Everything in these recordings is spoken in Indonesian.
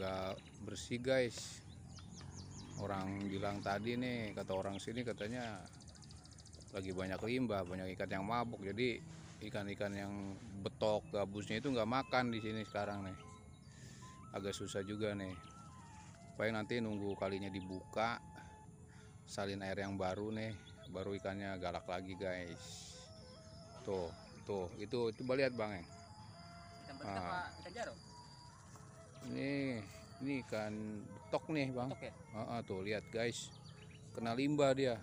nggak bersih guys. Orang bilang tadi nih kata orang sini katanya lagi banyak limbah banyak ikan yang mabuk. Jadi ikan-ikan yang betok gabusnya itu nggak makan di sini sekarang nih. Agak susah juga nih. Paling nanti nunggu kalinya dibuka salin air yang baru nih baru ikannya galak lagi guys. Tuh tuh. Itu coba lihat bang Ikan betok Ah. ikan ini ini ikan betok nih bang. Betok ya? Ah, ah, tuh lihat guys. Kena limbah dia.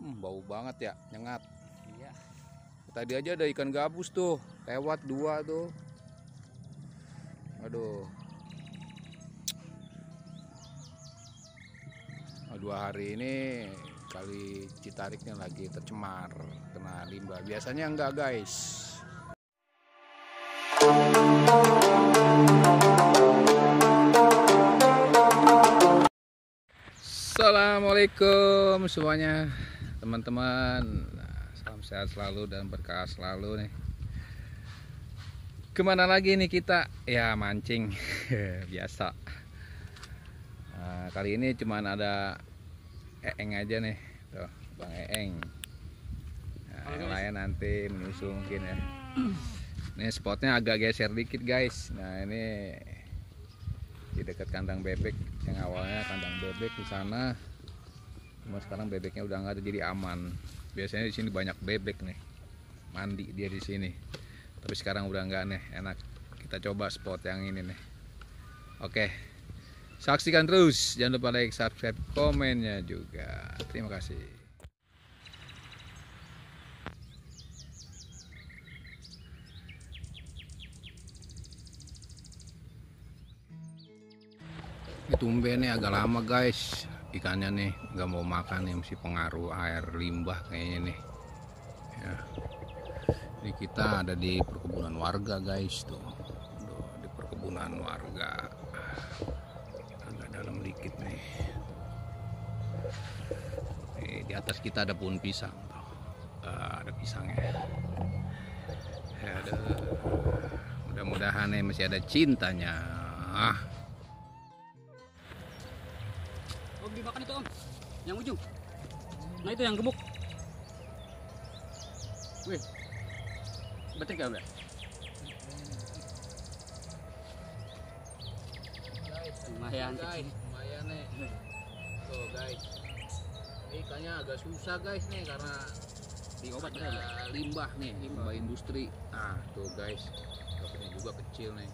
Hmm, bau banget ya nyengat. Iya. tadi aja ada ikan gabus tuh lewat dua tuh. Aduh. Oh, dua hari ini kali Citariknya lagi tercemar kena limbah biasanya enggak guys Assalamualaikum semuanya teman-teman. Salam sehat selalu dan berkah selalu nih. Ke mana lagi nih kita? Ya mancing. Biasa. Nah, kali ini cuman ada Eeng aja nih. Tuh Bang Eeng. Nah, yang lain nanti menyusul mungkin ya. Ini spotnya agak geser dikit guys. Nah ini di dekat kandang bebek yang awalnya bebek di sana. Cuma sekarang bebeknya udah nggak ada jadi aman. Biasanya di sini banyak bebek nih. Mandi dia di sini. Tapi sekarang udah nggak nih enak. Kita coba spot yang ini nih. Oke saksikan terus. Jangan lupa like subscribe komennya juga. Terima kasih Ini tumben nih agak lama guys. Ikannya nih nggak mau makan nih mesti pengaruh air limbah kayaknya nih. Ya. Ini kita ada di perkebunan warga guys tuh. Tuh, di perkebunan warga. Agak dalam dikit nih. Di atas kita ada pohon pisang tuh. Ah, ada pisangnya. Ya ada mudah-mudahan nih masih ada cintanya. ah dimakan itu om. Yang ujung. Nah itu yang gemuk. Wih. Betul gak udah? Lumayan. guys lumayan nih tuh guys ini ikannya agak susah guys nih karena Di obat betul ya? ada limbah nih limbah industri nah tuh guys dapetnya juga kecil nih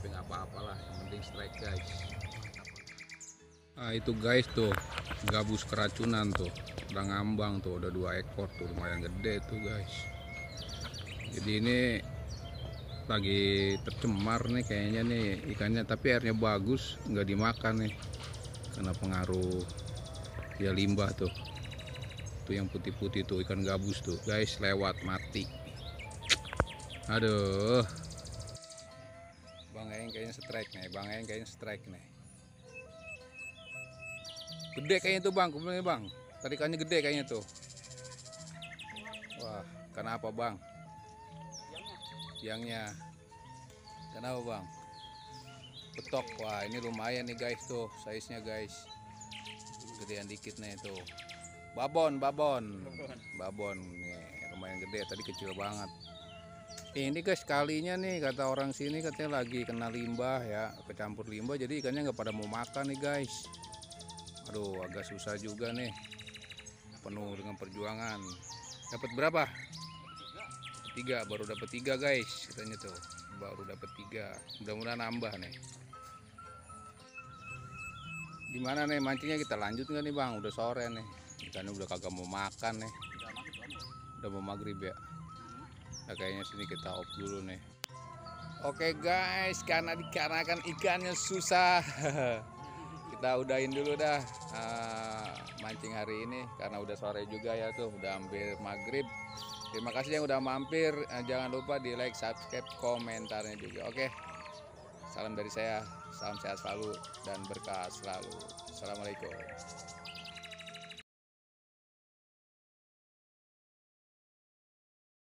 tapi nggak apa-apa lah yang penting strike guys nah itu guys tuh gabus keracunan tuh. Udah ngambang tuh udah dua ekor tuh lumayan gede tuh guys. Jadi ini lagi tercemar nih kayaknya nih ikannya tapi airnya bagus nggak dimakan nih. Karena pengaruh ya limbah tuh. Tuh yang putih-putih tuh ikan gabus tuh. Guys lewat mati. Aduh. Bang Eng kayaknya strike nih Bang Eng kayaknya strike nih gede kayaknya tuh Bang. Kumpulannya Bang. Tarikannya gede kayaknya tuh. Wah kenapa Bang? Yangnya. Kenapa bang? Betok wah ini lumayan nih guys tuh size nya guys. Gedean dikit nih tuh. Babon babon. Babon. Nih lumayan gede. Tadi kecil banget. Ini guys kalinya nih kata orang sini katanya lagi kena limbah ya. Kecampur limbah jadi ikannya nggak pada mau makan nih guys aduh agak susah juga nih. Penuh dengan perjuangan. Dapat berapa? Tiga baru dapat tiga guys katanya tuh. Baru dapat tiga. Mudah-mudahan nambah nih. Gimana nih mancingnya kita lanjut nggak nih bang? Udah sore nih. Ikannya udah kagak mau makan nih. Udah mau maghrib ya? Nah, kayaknya sini kita off dulu nih. Oke guys karena dikarenakan ikannya susah kita udahin dulu dah eh, mancing hari ini karena udah sore juga ya tuh udah hampir maghrib Terima kasih yang udah mampir. Eh, Jangan lupa di like, subscribe, komentarnya juga. Oke. Salam dari saya. Salam sehat selalu dan berkah selalu. Assalamualaikum.